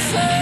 say